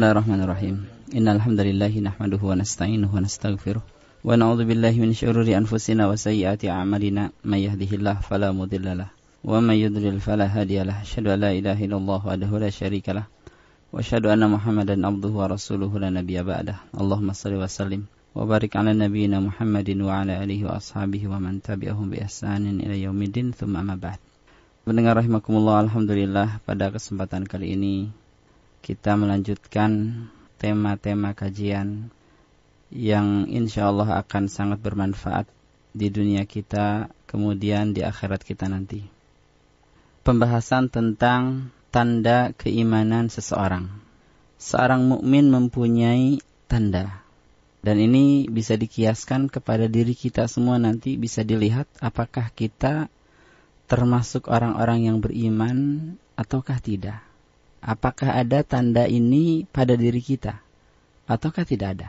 Bismillahirrahmanirrahim. Innal hamdalillah nahmaduhu wa nasta'inuhu wa nastaghfiruh wa na'udzu billahi min shururi anfusina wa sayyiati a'malina may yahdihillahu fala mudhillalah wa may yudlil fala hadiyalah. Asyhadu an la ilaha illallah wahdahu la syarikalah wa asyhadu anna Muhammadan abduhu wa rasuluhu la nabiyya ba'dah. Allahumma shalli wa sallim wa barik ala nabiyyina Muhammadin wa ala alihi wa ashabihi wa man tabi'ahum bi ihsanin ila yaumiddin ba'd. Pendengar rahimakumullah, alhamdulillah pada kesempatan kali ini kita melanjutkan tema-tema kajian yang insya Allah akan sangat bermanfaat di dunia kita, kemudian di akhirat kita nanti. Pembahasan tentang tanda keimanan seseorang. Seorang mukmin mempunyai tanda. Dan ini bisa dikiaskan kepada diri kita semua nanti bisa dilihat apakah kita termasuk orang-orang yang beriman ataukah tidak apakah ada tanda ini pada diri kita ataukah tidak ada.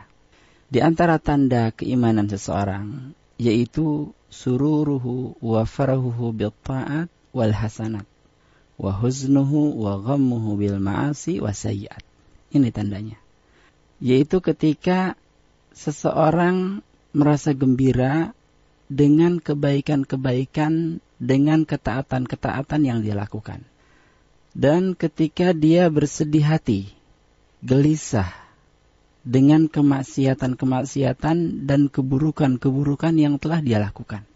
Di antara tanda keimanan seseorang yaitu sururuhu wa farahuhu bil ta'at wal hasanat wa huznuhu wa ghammuhu bil ma'asi wa sayyiat. Ini tandanya. Yaitu ketika seseorang merasa gembira dengan kebaikan-kebaikan, dengan ketaatan-ketaatan yang dia lakukan dan ketika dia bersedih hati, gelisah dengan kemaksiatan-kemaksiatan dan keburukan-keburukan yang telah dia lakukan.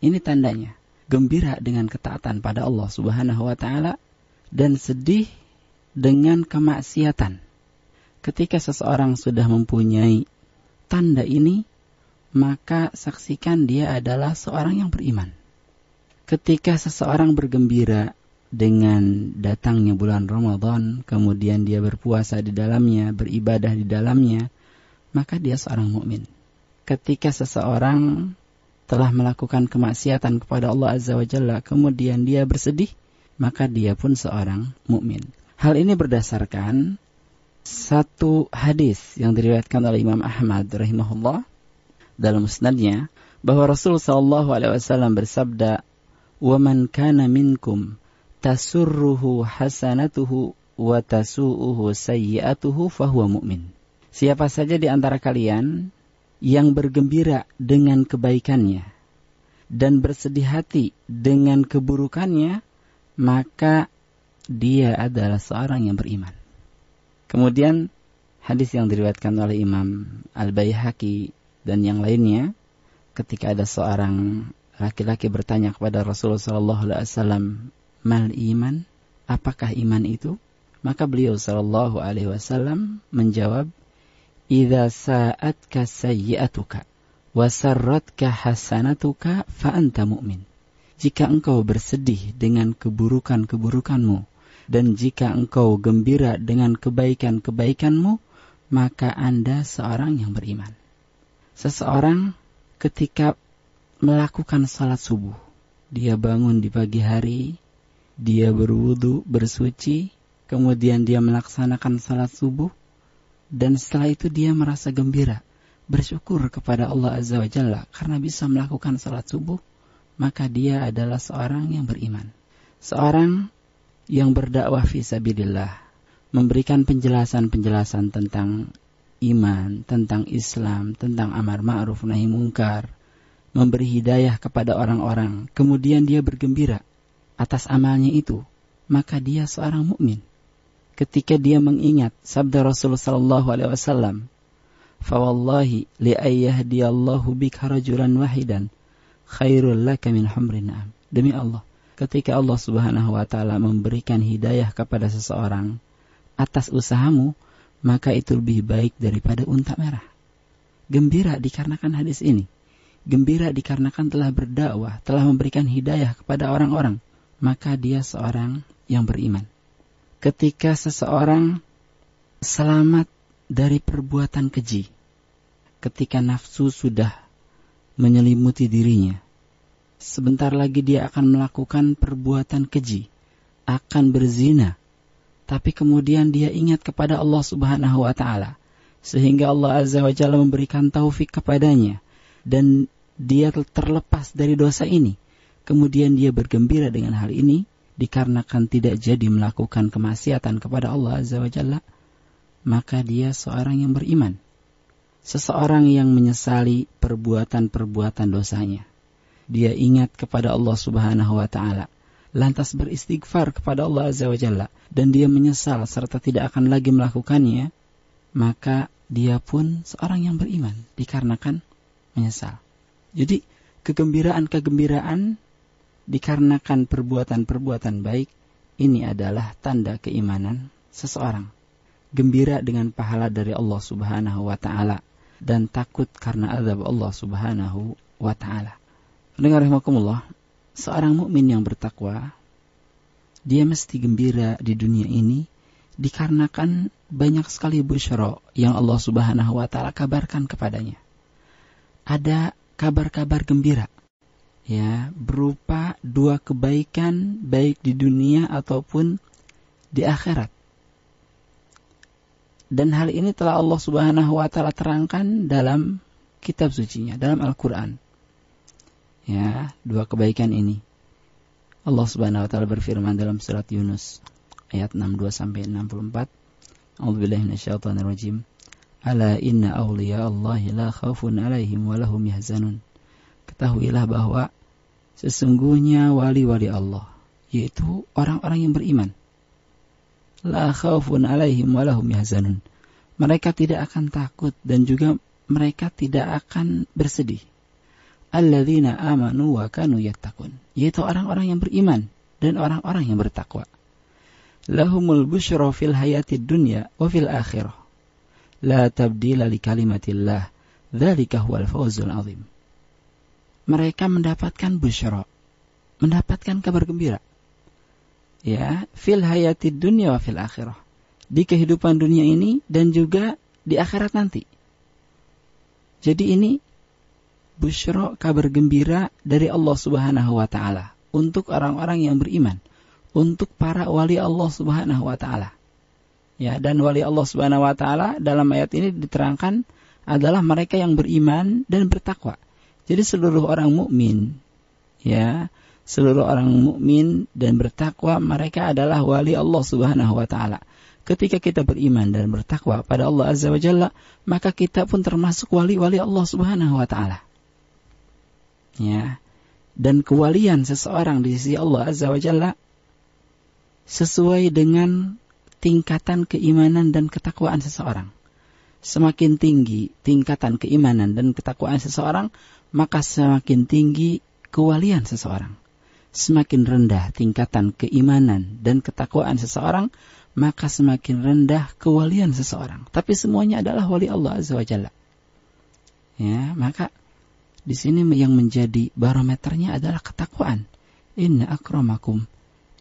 Ini tandanya gembira dengan ketaatan pada Allah Subhanahu wa taala dan sedih dengan kemaksiatan. Ketika seseorang sudah mempunyai tanda ini, maka saksikan dia adalah seorang yang beriman. Ketika seseorang bergembira dengan datangnya bulan Ramadan, kemudian dia berpuasa di dalamnya, beribadah di dalamnya, maka dia seorang mukmin. Ketika seseorang telah melakukan kemaksiatan kepada Allah Azza wa Jalla, kemudian dia bersedih, maka dia pun seorang mukmin. Hal ini berdasarkan satu hadis yang diriwayatkan oleh Imam Ahmad rahimahullah dalam musnadnya bahwa Rasul sallallahu alaihi wasallam bersabda, "Wa man kana minkum tasurruhu hasanatuhu wa tasu'uhu sayyi'atuhu fahuwa mu'min. Siapa saja di antara kalian yang bergembira dengan kebaikannya dan bersedih hati dengan keburukannya, maka dia adalah seorang yang beriman. Kemudian hadis yang diriwayatkan oleh Imam Al-Baihaqi dan yang lainnya ketika ada seorang laki-laki bertanya kepada Rasulullah wasallam mal iman? Apakah iman itu? Maka beliau sallallahu alaihi wasallam menjawab, "Idza sa'atka sayyi'atuka wa sarratka hasanatuka fa anta mu'min." Jika engkau bersedih dengan keburukan-keburukanmu dan jika engkau gembira dengan kebaikan-kebaikanmu, maka Anda seorang yang beriman. Seseorang ketika melakukan salat subuh, dia bangun di pagi hari, dia berwudu, bersuci, kemudian dia melaksanakan salat subuh, dan setelah itu dia merasa gembira, bersyukur kepada Allah Azza wa Jalla. Karena bisa melakukan salat subuh, maka dia adalah seorang yang beriman. Seorang yang berdakwah fi sabilillah, memberikan penjelasan-penjelasan tentang iman, tentang Islam, tentang amar ma'ruf nahi mungkar, memberi hidayah kepada orang-orang, kemudian dia bergembira atas amalnya itu, maka dia seorang mukmin. Ketika dia mengingat sabda Rasulullah sallallahu alaihi wasallam, "Fawallahi li ayyahdiyallahu bika rajulan wahidan khairul laka min humrin na'am." Demi Allah, ketika Allah Subhanahu wa taala memberikan hidayah kepada seseorang atas usahamu, maka itu lebih baik daripada unta merah. Gembira dikarenakan hadis ini. Gembira dikarenakan telah berdakwah, telah memberikan hidayah kepada orang-orang maka dia seorang yang beriman. Ketika seseorang selamat dari perbuatan keji, ketika nafsu sudah menyelimuti dirinya, sebentar lagi dia akan melakukan perbuatan keji, akan berzina, tapi kemudian dia ingat kepada Allah Subhanahu wa taala sehingga Allah Azza wa Jalla memberikan taufik kepadanya dan dia terlepas dari dosa ini kemudian dia bergembira dengan hal ini dikarenakan tidak jadi melakukan kemaksiatan kepada Allah Azza wa Jalla, maka dia seorang yang beriman. Seseorang yang menyesali perbuatan-perbuatan dosanya. Dia ingat kepada Allah Subhanahu wa taala, lantas beristighfar kepada Allah Azza wa Jalla dan dia menyesal serta tidak akan lagi melakukannya, maka dia pun seorang yang beriman dikarenakan menyesal. Jadi kegembiraan-kegembiraan dikarenakan perbuatan-perbuatan baik ini adalah tanda keimanan seseorang gembira dengan pahala dari Allah Subhanahu wa taala dan takut karena azab Allah Subhanahu wa taala. Dengar rahimakumullah, seorang mukmin yang bertakwa dia mesti gembira di dunia ini dikarenakan banyak sekali busyara yang Allah Subhanahu wa taala kabarkan kepadanya. Ada kabar-kabar gembira ya berupa dua kebaikan baik di dunia ataupun di akhirat. Dan hal ini telah Allah Subhanahu wa taala terangkan dalam kitab sucinya, dalam Al-Qur'an. Ya, dua kebaikan ini. Allah Subhanahu wa taala berfirman dalam surat Yunus ayat 62 sampai 64. A'udzubillahi minasyaitonir rajim. Ala inna awliya Allah la khaufun alaihim wa lahum yahzanun. Ketahuilah bahwa sesungguhnya wali-wali Allah yaitu orang-orang yang beriman la khaufun alaihim walahum yahzanun. Mereka tidak akan takut dan juga mereka tidak akan bersedih. Alladzina amanu wa kanu yattaqun. Yaitu orang-orang yang beriman dan orang-orang yang bertakwa. Lahumul busyra fil hayatid dunya wa fil akhirah. La tabdila li kalimatillah. Dzalika huwal fawzul azim. Mereka mendapatkan busyra. Mendapatkan kabar gembira. Ya fil hayatid dunya wa fil akhirah. Di kehidupan dunia ini dan juga di akhirat nanti. Jadi ini busyra kabar gembira dari Allah Subhanahu wa taala. Untuk orang-orang yang beriman. Untuk para wali Allah Subhanahu wa taala. Ya dan wali Allah Subhanahu wa taala dalam ayat ini diterangkan adalah mereka yang beriman dan bertakwa jadi seluruh orang mukmin ya seluruh orang mukmin dan bertakwa mereka adalah wali Allah Subhanahu wa taala. Ketika kita beriman dan bertakwa pada Allah Azza wa Jalla, maka kita pun termasuk wali-wali Allah Subhanahu wa taala. Ya. Dan kewalian seseorang di sisi Allah Azza wa Jalla sesuai dengan tingkatan keimanan dan ketakwaan seseorang. Semakin tinggi tingkatan keimanan dan ketakwaan seseorang, maka semakin tinggi kewalian seseorang semakin rendah tingkatan keimanan dan ketakwaan seseorang, maka semakin rendah kewalian seseorang. Tapi semuanya adalah wali Allah Azza wa Jalla. Ya, maka di sini yang menjadi barometernya adalah ketakwaan. Inna akramakum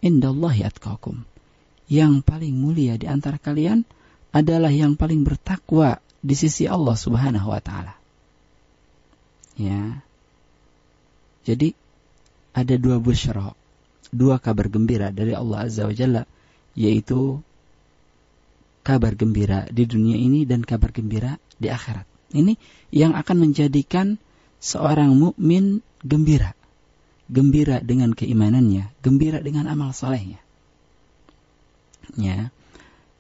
indallahi atqakum. Yang paling mulia di antara kalian adalah yang paling bertakwa di sisi Allah Subhanahu wa taala. Ya. Jadi ada dua busyra, dua kabar gembira dari Allah Azza wa Jalla, yaitu kabar gembira di dunia ini dan kabar gembira di akhirat. Ini yang akan menjadikan seorang mukmin gembira. Gembira dengan keimanannya, gembira dengan amal solehnya. Ya.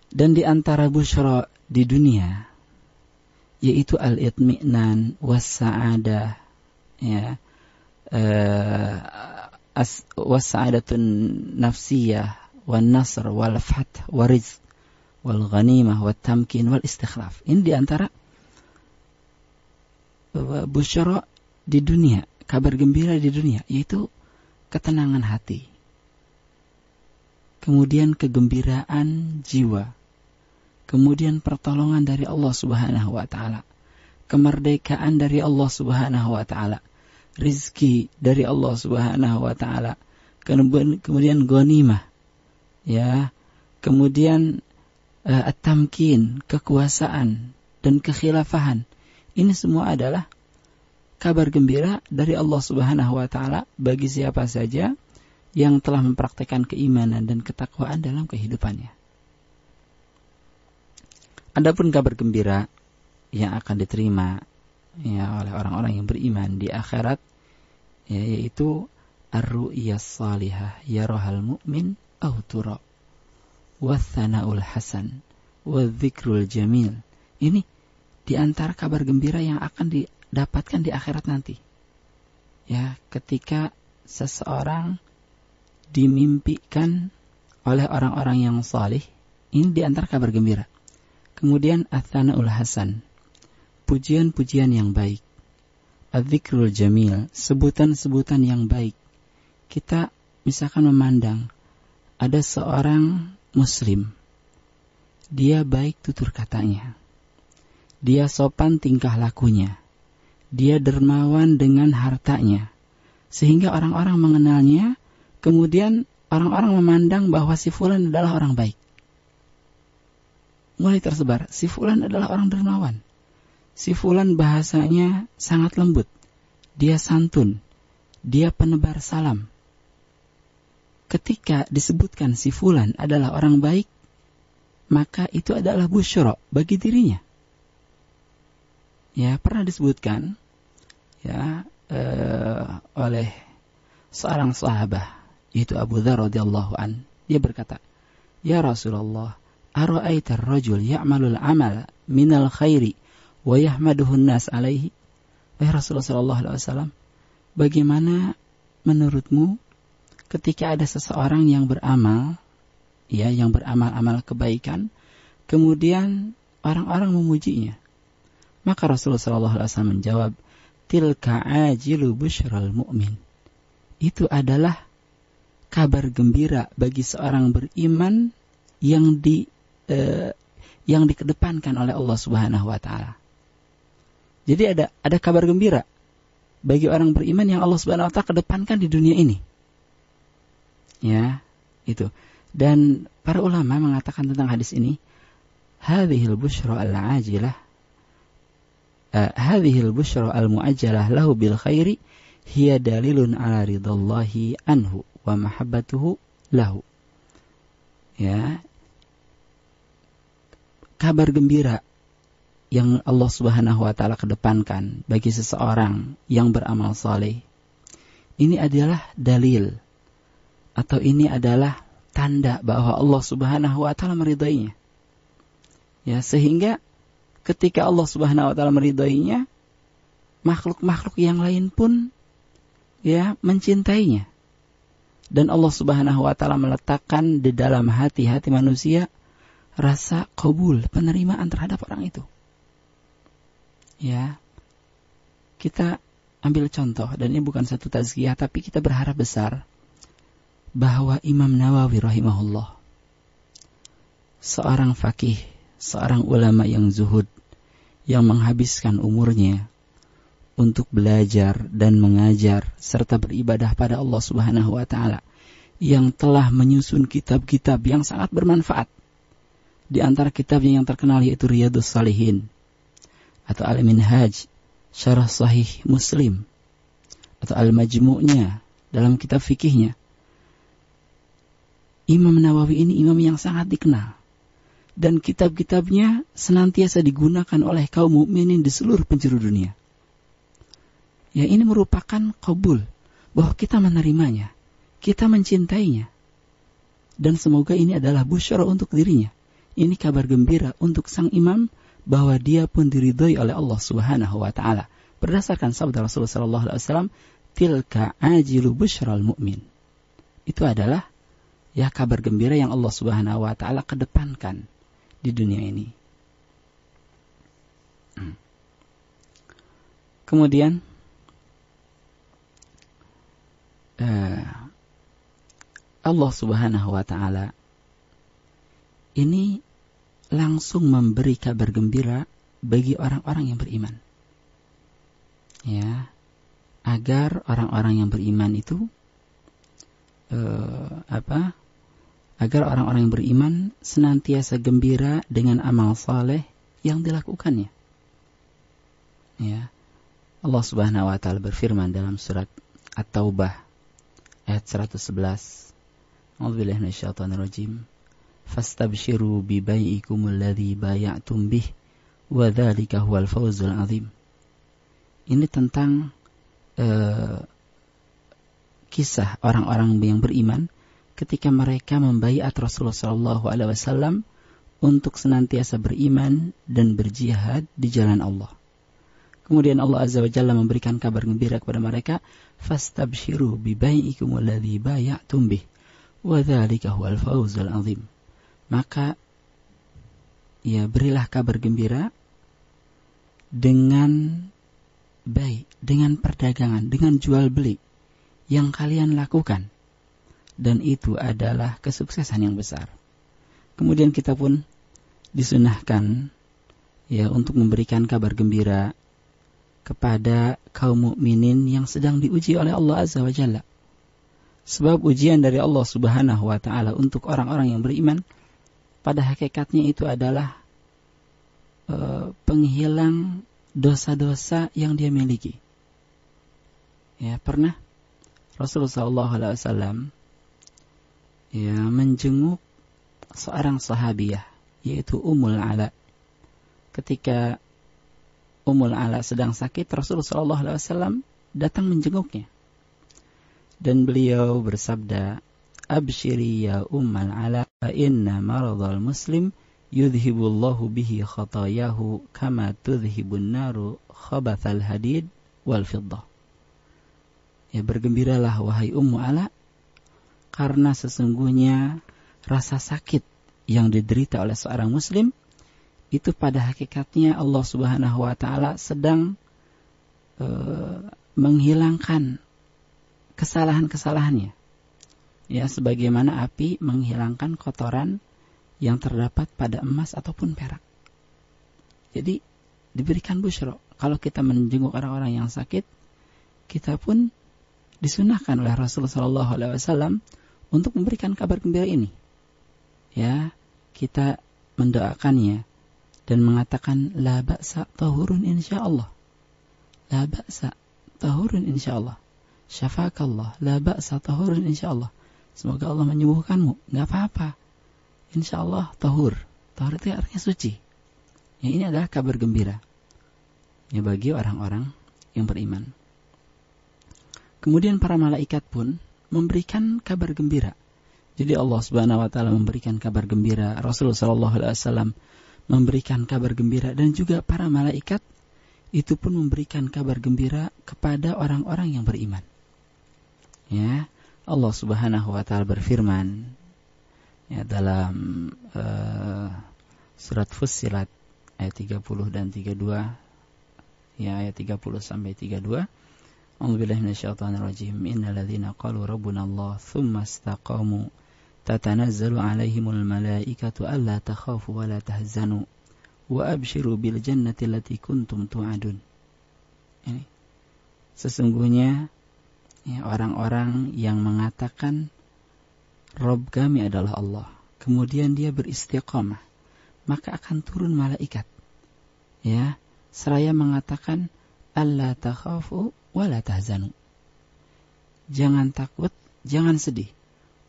Dan di antara busyra di dunia yaitu al-itmi'nan was-sa'adah ya Eh, wasa'adatun nafsiyah wan nasr wal fath wariz wal ghanimah wat tamkin wal istikhlaf. Ini di antara eh, busyara di dunia, kabar gembira di dunia, yaitu ketenangan hati. Kemudian kegembiraan jiwa. Kemudian pertolongan dari Allah Subhanahu wa taala. Kemerdekaan dari Allah Subhanahu wa taala rizki dari Allah Subhanahu wa taala. Kemudian kemudian ghanimah. Ya. Kemudian uh, at-tamkin, kekuasaan dan kekhilafahan. Ini semua adalah kabar gembira dari Allah Subhanahu wa taala bagi siapa saja yang telah mempraktekkan keimanan dan ketakwaan dalam kehidupannya. Adapun kabar gembira yang akan diterima ya oleh orang-orang yang beriman di akhirat ya, yaitu ar-ru'yas salihah rohal mu'min au tura wathanaul hasan wa dzikrul jamil. Ini di antara kabar gembira yang akan didapatkan di akhirat nanti. Ya, ketika seseorang dimimpikan oleh orang-orang yang salih, ini di antara kabar gembira. Kemudian athanaul hasan, pujian-pujian yang baik. Adzikrul jamil, sebutan-sebutan yang baik. Kita misalkan memandang ada seorang muslim. Dia baik tutur katanya. Dia sopan tingkah lakunya. Dia dermawan dengan hartanya. Sehingga orang-orang mengenalnya, kemudian orang-orang memandang bahwa si fulan adalah orang baik. Mulai tersebar, si fulan adalah orang dermawan. Si fulan bahasanya sangat lembut. Dia santun. Dia penebar salam. Ketika disebutkan si fulan adalah orang baik, maka itu adalah busyro bagi dirinya. Ya, pernah disebutkan ya uh, oleh seorang sahabat yaitu Abu Dzar radhiyallahu an. Dia berkata, "Ya Rasulullah, ara'aita ar-rajul ya'malul amal minal khairi wa nas alaihi?" Wahai Rasulullah sallallahu alaihi wasallam, bagaimana menurutmu ketika ada seseorang yang beramal ya yang beramal-amal kebaikan kemudian orang-orang memujinya maka Rasulullah sallallahu alaihi wasallam menjawab tilka ajilu busyral mu'min. Itu adalah kabar gembira bagi seorang beriman yang di eh, yang dikedepankan oleh Allah Subhanahu wa taala. Jadi ada ada kabar gembira bagi orang beriman yang Allah Subhanahu wa taala kedepankan di dunia ini. Ya, itu. Dan para ulama mengatakan tentang hadis ini, hadhil busyra al-ajilah hadhil busyra al-mu'ajjalah lahu bil khairi hiya dalilun ala ridallahi anhu wa mahabbatuhu lahu. Ya. Kabar gembira yang Allah Subhanahu wa taala kedepankan bagi seseorang yang beramal saleh. Ini adalah dalil atau ini adalah tanda bahwa Allah Subhanahu wa taala meridainya. Ya, sehingga ketika Allah Subhanahu wa taala meridainya, makhluk-makhluk yang lain pun ya mencintainya. Dan Allah Subhanahu wa taala meletakkan di dalam hati-hati manusia rasa kabul, penerimaan terhadap orang itu. Ya. Kita ambil contoh dan ini bukan satu tazkiyah tapi kita berharap besar bahwa Imam Nawawi rahimahullah seorang fakih, seorang ulama yang zuhud yang menghabiskan umurnya untuk belajar dan mengajar serta beribadah pada Allah Subhanahu wa taala yang telah menyusun kitab-kitab yang sangat bermanfaat. Di antara kitabnya yang terkenal yaitu Riyadus Salihin atau Al-Minhaj Syarah Sahih Muslim atau Al-Majmu'nya dalam kitab fikihnya. Imam Nawawi ini imam yang sangat dikenal dan kitab-kitabnya senantiasa digunakan oleh kaum mukminin di seluruh penjuru dunia. Ya ini merupakan kabul bahwa kita menerimanya, kita mencintainya. Dan semoga ini adalah busyara untuk dirinya. Ini kabar gembira untuk sang imam bahwa dia pun diridhoi oleh Allah Subhanahu wa taala. Berdasarkan sabda Rasulullah sallallahu alaihi wasallam, tilka ajilu busyral mu'min. Itu adalah ya kabar gembira yang Allah Subhanahu wa taala kedepankan di dunia ini. Kemudian uh, Allah Subhanahu wa taala ini langsung memberi kabar gembira bagi orang-orang yang beriman. Ya, agar orang-orang yang beriman itu uh, apa? agar orang-orang yang beriman senantiasa gembira dengan amal saleh yang dilakukannya. Ya. Allah Subhanahu wa taala berfirman dalam surat At-Taubah ayat 111. A'udzubillahi minasyaitonir rajim. Fastabshiru bi bai'ikumul ladzi bay'atum bih wa dzalika huwal fawzul azim. Ini tentang uh, kisah orang-orang yang beriman ketika mereka membaiat Rasulullah Shallallahu Alaihi Wasallam untuk senantiasa beriman dan berjihad di jalan Allah. Kemudian Allah Azza wa Jalla memberikan kabar gembira kepada mereka, "Fastabshiru bi bai'ikum alladhi bay'atum bih, wa dzalika huwal fawzul 'azim." Maka ya berilah kabar gembira dengan baik, dengan perdagangan, dengan jual beli yang kalian lakukan. Dan itu adalah kesuksesan yang besar. Kemudian kita pun disunahkan ya untuk memberikan kabar gembira kepada kaum mukminin yang sedang diuji oleh Allah Azza wa Jalla. Sebab ujian dari Allah Subhanahu wa taala untuk orang-orang yang beriman pada hakikatnya itu adalah uh, penghilang dosa-dosa yang dia miliki. Ya, pernah Rasulullah SAW ya menjenguk seorang sahabiah yaitu Ummul Ala ketika Ummul Ala sedang sakit, Rasulullah SAW datang menjenguknya. Dan beliau bersabda, Abshiri ya Ummul Ala, fa inna maradhal muslim yudhibullahu bihi khatayahu kama tudhibun naru khabathal hadid wal fiddah. Ya bergembiralah wahai Ummu Ala, karena sesungguhnya rasa sakit yang diderita oleh seorang muslim itu pada hakikatnya Allah Subhanahu wa taala sedang uh, menghilangkan kesalahan-kesalahannya. Ya, sebagaimana api menghilangkan kotoran yang terdapat pada emas ataupun perak. Jadi diberikan busyro. Kalau kita menjenguk orang-orang yang sakit, kita pun disunahkan oleh Rasulullah SAW untuk memberikan kabar gembira ini. Ya, kita mendoakannya dan mengatakan la ba'sa tahurun insyaallah. La ba'sa tahurun insyaallah. Syafakallah, la ba'sa tahurun insyaallah. Semoga Allah menyembuhkanmu. Enggak apa-apa. Insyaallah tahur. Tahur itu artinya suci. Ya, ini adalah kabar gembira. Ya bagi orang-orang yang beriman. Kemudian para malaikat pun memberikan kabar gembira. Jadi Allah Subhanahu wa taala memberikan kabar gembira. Rasulullah sallallahu alaihi wasallam memberikan kabar gembira dan juga para malaikat itu pun memberikan kabar gembira kepada orang-orang yang beriman. Ya, Allah Subhanahu wa taala berfirman ya dalam uh, surat Fussilat ayat 30 dan 32 ya ayat 30 sampai 32 A'udzubillahi minasyaitonir rajim innal ladzina qalu rabbuna Allah tsumma istaqamu tatanazzalu alaihimul malaikatu alla takhafu wa la tahzanu wa abshiru bil jannati allati kuntum tu'adun. Ini sesungguhnya ya, orang-orang yang mengatakan Rob kami adalah Allah. Kemudian dia beristiqamah. Maka akan turun malaikat. Ya, seraya mengatakan Allah takhafu wa la tahzanu. Jangan takut, jangan sedih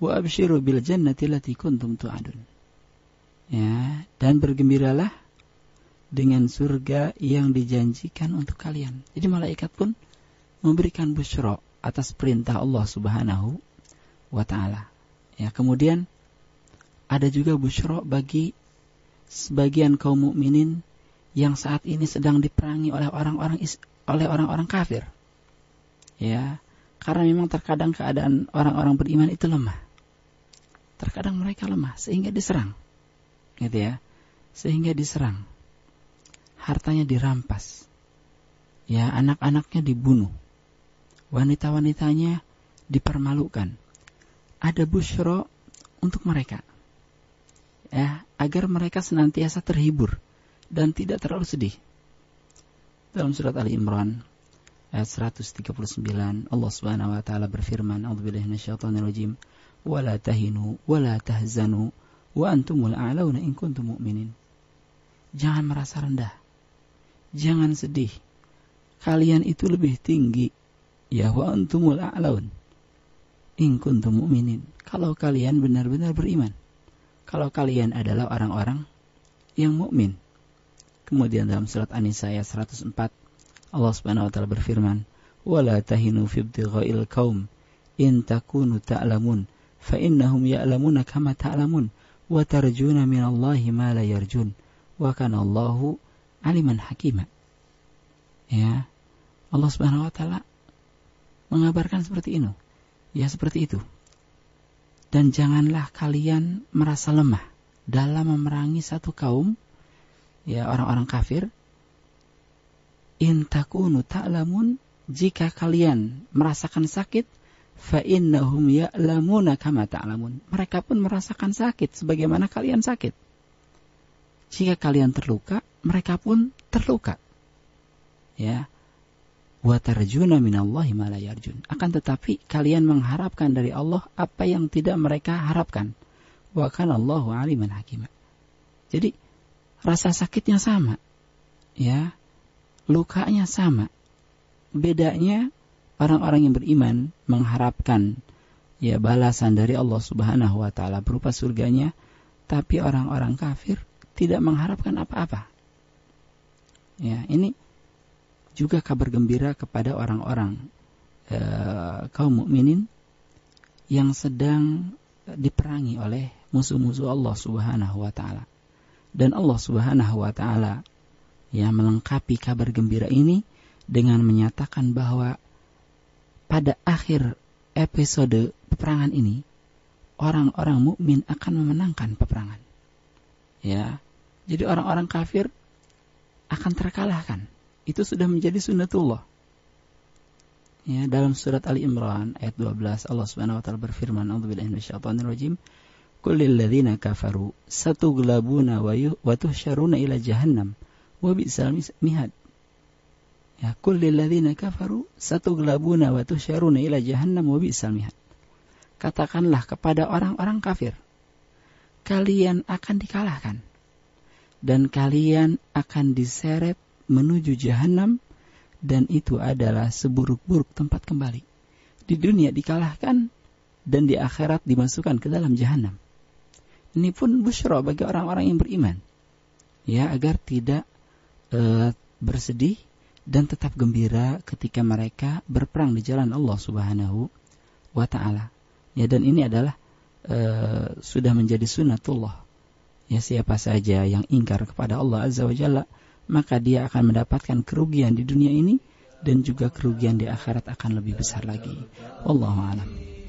wa abshiru bil jannati lati kuntum tu'adun. Ya, dan bergembiralah dengan surga yang dijanjikan untuk kalian. Jadi malaikat pun memberikan busyra atas perintah Allah Subhanahu wa taala. Ya, kemudian ada juga busyra bagi sebagian kaum mukminin yang saat ini sedang diperangi oleh orang-orang oleh orang-orang kafir. Ya, karena memang terkadang keadaan orang-orang beriman itu lemah terkadang mereka lemah sehingga diserang. Gitu ya. Sehingga diserang. Hartanya dirampas. Ya, anak-anaknya dibunuh. Wanita-wanitanya dipermalukan. Ada busyro untuk mereka. Ya, agar mereka senantiasa terhibur dan tidak terlalu sedih. Dalam surat Ali Imran ayat 139 Allah Subhanahu wa taala berfirman, "A'udzubillahi minasyaitonir rajim." wala tahinu wala tahzanu wa antumul a'launa in kuntum mu'minin. Jangan merasa rendah. Jangan sedih. Kalian itu lebih tinggi. Ya wa antumul a'laun. In kuntum mu'minin. Kalau kalian benar-benar beriman. Kalau kalian adalah orang-orang yang mukmin. Kemudian dalam surat An-Nisa ayat 104 Allah Subhanahu wa taala berfirman, "Wala tahinu fi ibtigha'il qaum in takunu ta'lamun." fa innahum ya'lamuna kama ta'lamun wa tarjuna minallahi ma la yarjun wa kana Allahu aliman hakima. Ya. Allah Subhanahu wa taala mengabarkan seperti ini. Ya seperti itu. Dan janganlah kalian merasa lemah dalam memerangi satu kaum ya orang-orang kafir. In takunu ta'lamun jika kalian merasakan sakit fa innahum ya'lamuna kama ta'lamun. Mereka pun merasakan sakit sebagaimana kalian sakit. Jika kalian terluka, mereka pun terluka. Ya wa tarjuna minallahi ma. Akan tetapi kalian mengharapkan dari Allah apa yang tidak mereka harapkan. Wa kana Allahu aliman hakima. Jadi rasa sakitnya sama. Ya. Lukanya sama. Bedanya orang-orang yang beriman mengharapkan ya balasan dari Allah Subhanahu wa taala berupa surganya, tapi orang-orang kafir tidak mengharapkan apa-apa. Ya, ini juga kabar gembira kepada orang-orang e, kaum mukminin yang sedang diperangi oleh musuh-musuh Allah Subhanahu wa taala. Dan Allah Subhanahu wa taala ya melengkapi kabar gembira ini dengan menyatakan bahwa pada akhir episode peperangan ini orang-orang mukmin akan memenangkan peperangan. Ya. Jadi orang-orang kafir akan terkalahkan itu sudah menjadi sunnatullah. Ya, dalam surat Ali Imran ayat 12 Allah Subhanahu wa taala berfirman, "A'udzubillahi minasyaitonir rajim. Kullil ladzina kafaru satughlabuna wa tuhsyaruna ila jahannam wa bi'sal mihad." Ya, kullil ladzina kafaru satughlabuna wa tuhsyaruna ila jahannam wa bi'sal mihad. Katakanlah kepada orang-orang kafir, kalian akan dikalahkan dan kalian akan diseret menuju jahanam dan itu adalah seburuk-buruk tempat kembali. Di dunia dikalahkan dan di akhirat dimasukkan ke dalam jahanam. Ini pun busyra bagi orang-orang yang beriman. Ya, agar tidak uh, bersedih dan tetap gembira ketika mereka berperang di jalan Allah Subhanahu wa taala. Ya, dan ini adalah uh, sudah menjadi sunnatullah. Ya, siapa saja yang ingkar kepada Allah Azza wa Jalla maka dia akan mendapatkan kerugian di dunia ini dan juga kerugian di akhirat akan lebih besar lagi. Wallahu a'lam.